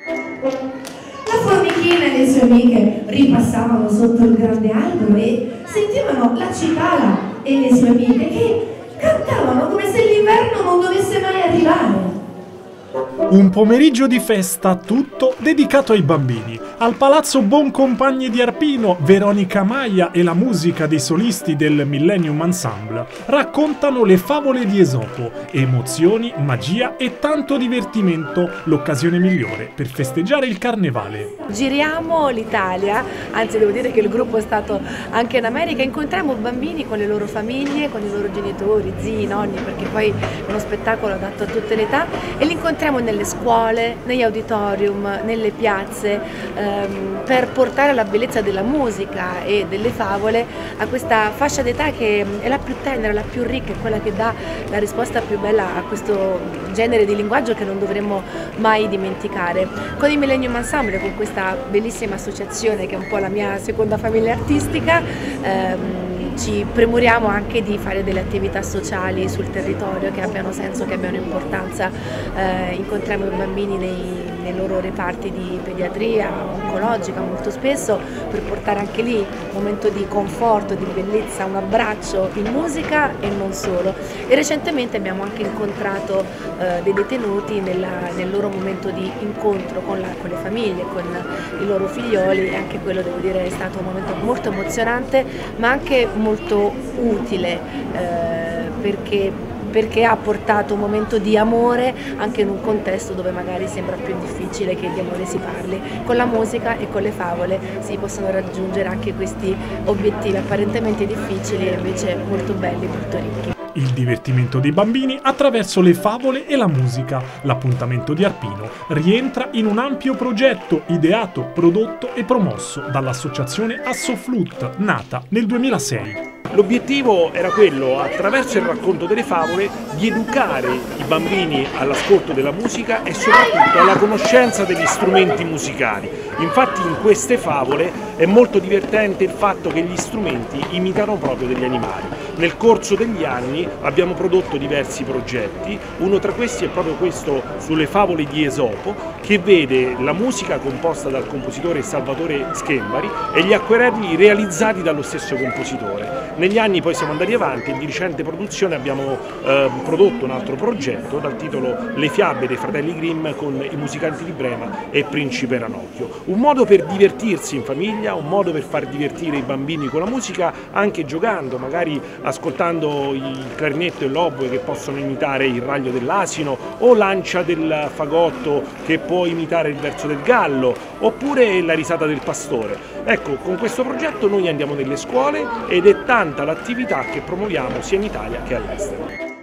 La formichina e le sue amiche ripassavano sotto il grande albero e sentivano la cicala e le sue amiche che cantavano come se l'inverno non dovesse mai arrivare. Un pomeriggio di festa tutto dedicato ai bambini. Al Palazzo Boncompagni di Arpino, Veronica Maia e la musica dei solisti del Millennium Ensemble raccontano le favole di Esopo, emozioni, magia e tanto divertimento, l'occasione migliore per festeggiare il carnevale. Giriamo l'Italia, anzi devo dire che il gruppo è stato anche in America, incontriamo bambini con le loro famiglie, con i loro genitori, zii, nonni, perché poi è uno spettacolo adatto a tutte le età e li incontriamo nelle scuole, negli auditorium, nelle piazze, ehm, per portare la bellezza della musica e delle favole a questa fascia d'età che è la più tenera, la più ricca, è quella che dà la risposta più bella a questo genere di linguaggio che non dovremmo mai dimenticare. Con il Millennium Ensemble, con questa bellissima associazione che è un po' la mia seconda famiglia artistica, ehm, ci premuriamo anche di fare delle attività sociali sul territorio che abbiano senso, che abbiano importanza. Eh, incontriamo i bambini nei, nei, loro reparti di pediatria oncologica molto spesso per portare anche lì un momento di conforto, di bellezza, un abbraccio in musica e non solo. E recentemente abbiamo anche incontrato eh, dei detenuti nella, nel loro momento di incontro con, la, con le famiglie, con i loro figlioli e anche quello devo dire è stato un momento molto emozionante ma anche molto utile eh, perché perché ha portato un momento di amore anche in un contesto dove magari sembra più difficile che di amore si parli. Con la musica e con le favole si possono raggiungere anche questi obiettivi apparentemente difficili e invece molto belli, molto ricchi. Il divertimento dei bambini attraverso le favole e la musica. L'appuntamento di Arpino rientra in un ampio progetto ideato, prodotto e promosso dall'associazione Assoflut, nata nel 2006. L'obiettivo era quello, attraverso il racconto delle favole, di educare i bambini all'ascolto della musica e soprattutto alla conoscenza degli strumenti musicali. Infatti in queste favole è molto divertente il fatto che gli strumenti imitano proprio degli animali. Nel corso degli anni abbiamo prodotto diversi progetti, uno tra questi è proprio questo sulle favole di Esopo, che vede la musica composta dal compositore Salvatore Schembari e gli acquerelli realizzati dallo stesso compositore. Negli anni poi siamo andati avanti e di recente produzione abbiamo eh, prodotto un altro progetto dal titolo Le fiabe dei fratelli Grimm con i musicanti di Brema e Principe Ranocchio. Un modo per divertirsi in famiglia, un modo per far divertire i bambini con la musica anche giocando, magari ascoltando il clarinetto e l'oboe che possono imitare il raglio dell'asino o lancia del fagotto che può imitare il verso del gallo oppure la risata del pastore. Ecco, con questo progetto noi andiamo nelle scuole ed è tanta l'attività che promuoviamo sia in Italia che all'estero.